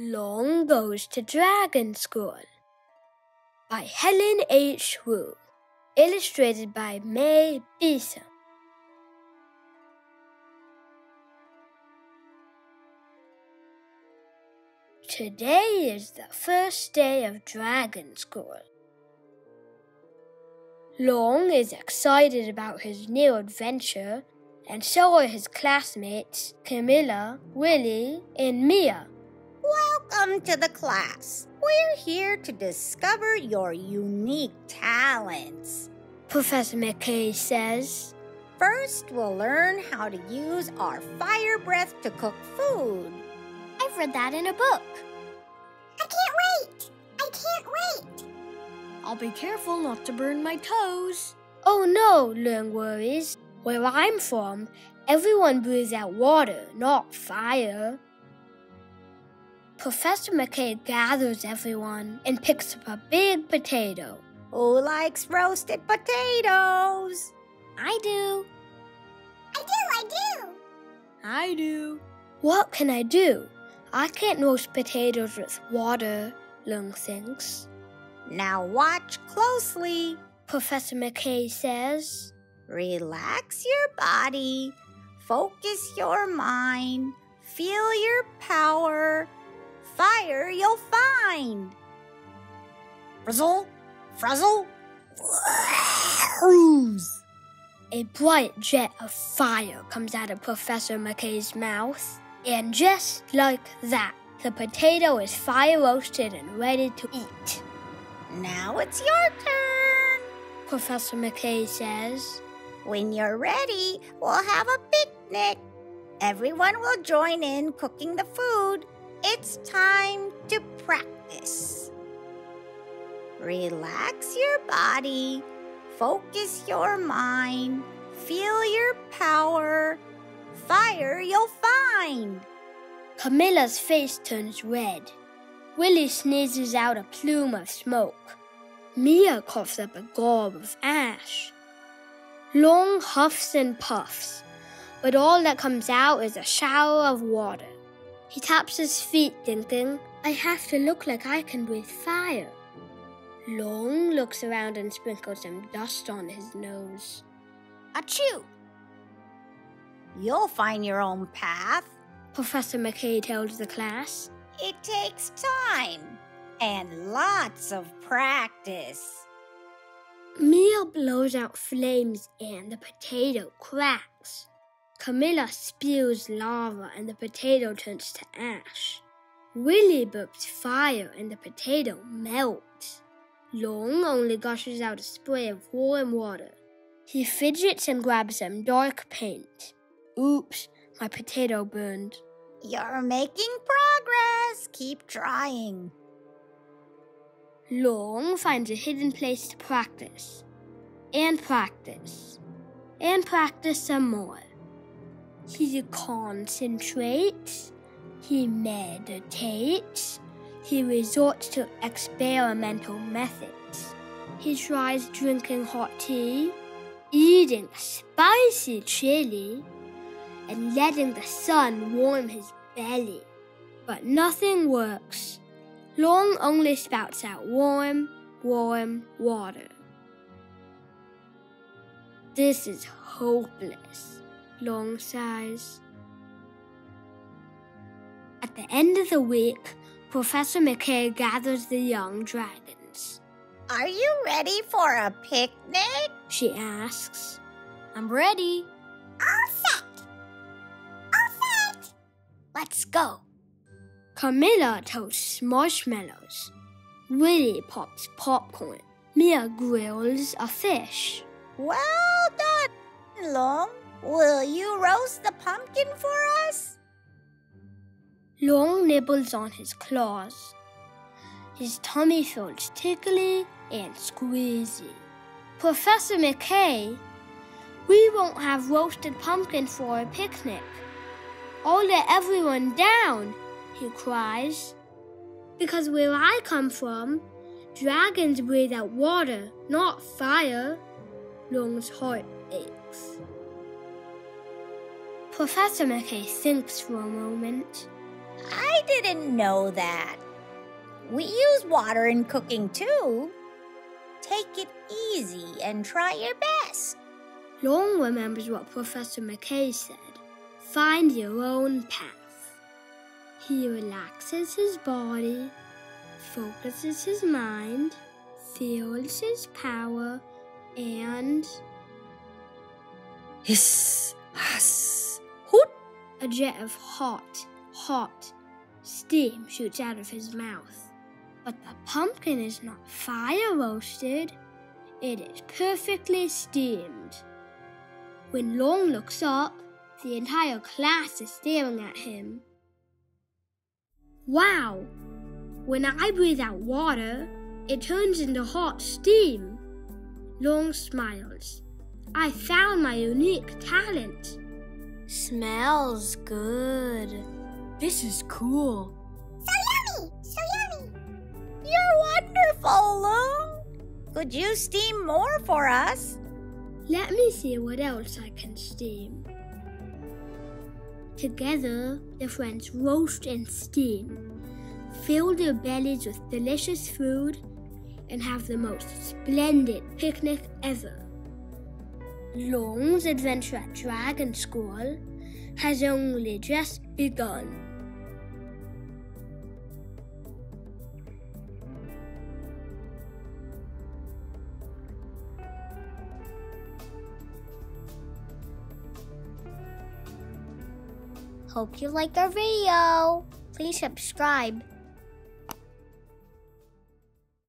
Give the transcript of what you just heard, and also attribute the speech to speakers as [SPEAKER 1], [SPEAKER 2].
[SPEAKER 1] Long Goes to Dragon School by Helen H. Wu, illustrated by Mae Besom. Today is the first day of Dragon School. Long is excited about his new adventure, and so are his classmates Camilla, Willie, and Mia.
[SPEAKER 2] Welcome to the class. We're here to discover your unique talents.
[SPEAKER 1] Professor McKay says.
[SPEAKER 2] First, we'll learn how to use our fire breath to cook food.
[SPEAKER 3] I've read that in a book.
[SPEAKER 4] I can't wait! I can't wait!
[SPEAKER 5] I'll be careful not to burn my toes.
[SPEAKER 1] Oh no, Long worries. Where I'm from, everyone breathes out water, not fire. Professor McKay gathers everyone and picks up a big potato.
[SPEAKER 2] Who likes roasted potatoes?
[SPEAKER 3] I do.
[SPEAKER 4] I do, I do.
[SPEAKER 5] I do.
[SPEAKER 1] What can I do? I can't roast potatoes with water, Long thinks.
[SPEAKER 2] Now watch closely.
[SPEAKER 1] Professor McKay says.
[SPEAKER 2] Relax your body, focus your mind, feel your power. Fire you'll find. Frizzle, frizzle, cruise.
[SPEAKER 1] A bright jet of fire comes out of Professor McKay's mouth, and just like that, the potato is fire roasted and ready to eat.
[SPEAKER 2] Now it's your turn,
[SPEAKER 1] Professor McKay says.
[SPEAKER 2] When you're ready, we'll have a picnic. Everyone will join in cooking the food. It's time to practice. Relax your body, focus your mind, feel your power. Fire you'll find.
[SPEAKER 1] Camilla's face turns red. Willie sneezes out a plume of smoke. Mia coughs up a gob of ash. Long huffs and puffs, but all that comes out is a shower of water. He taps his feet, thinking, I have to look like I can breathe fire. Long looks around and sprinkles some dust on his nose.
[SPEAKER 3] Achoo!
[SPEAKER 2] You'll find your own path.
[SPEAKER 1] Professor McKay tells the class.
[SPEAKER 2] It takes time and lots of practice.
[SPEAKER 1] Mia blows out flames and the potato cracks. Camilla spews lava and the potato turns to ash. Willie burps fire and the potato melts. Long only gushes out a spray of warm water. He fidgets and grabs some dark paint. Oops, my potato burned.
[SPEAKER 2] You're making progress. Keep trying.
[SPEAKER 1] Long finds a hidden place to practice. And practice. And practice some more. He concentrates. He meditates. He resorts to experimental methods. He tries drinking hot tea, eating spicy chili, and letting the sun warm his belly. But nothing works. Long only spouts out warm, warm water. This is hopeless, Long sighs. At the end of the week, Professor McKay gathers the young dragons.
[SPEAKER 2] Are you ready for a picnic?
[SPEAKER 1] She asks.
[SPEAKER 5] I'm ready.
[SPEAKER 4] All set. All set.
[SPEAKER 3] Let's go.
[SPEAKER 1] Camilla toasts marshmallows. Willie pops popcorn. Mia grills a fish.
[SPEAKER 2] Well done, Long. Will you roast the pumpkin for us?
[SPEAKER 1] Long nibbles on his claws. His tummy feels tickly and squeezy. Professor McKay, we won't have roasted pumpkin for a picnic. I'll let everyone down, he cries. Because where I come from, dragons breathe out water, not fire. Long's heart Professor McKay thinks for a moment.
[SPEAKER 2] I didn't know that. We use water in cooking too. Take it easy and try your best.
[SPEAKER 1] Long remembers what Professor McKay said find your own path. He relaxes his body, focuses his mind, feels his power, and
[SPEAKER 2] Hiss, huss.
[SPEAKER 1] A jet of hot, hot steam shoots out of his mouth. But the pumpkin is not fire roasted, it is perfectly steamed. When Long looks up, the entire class is staring at him. Wow! When I breathe out water, it turns into hot steam. Long smiles. I found my unique talent.
[SPEAKER 3] Smells good.
[SPEAKER 5] This is cool.
[SPEAKER 4] So yummy! So yummy!
[SPEAKER 2] You're wonderful, Long. Could you steam more for us?
[SPEAKER 1] Let me see what else I can steam. Together, the friends roast and steam, fill their bellies with delicious food, and have the most splendid picnic ever. Long's adventure at Dragon School has only just begun.
[SPEAKER 3] Hope you like our video. Please subscribe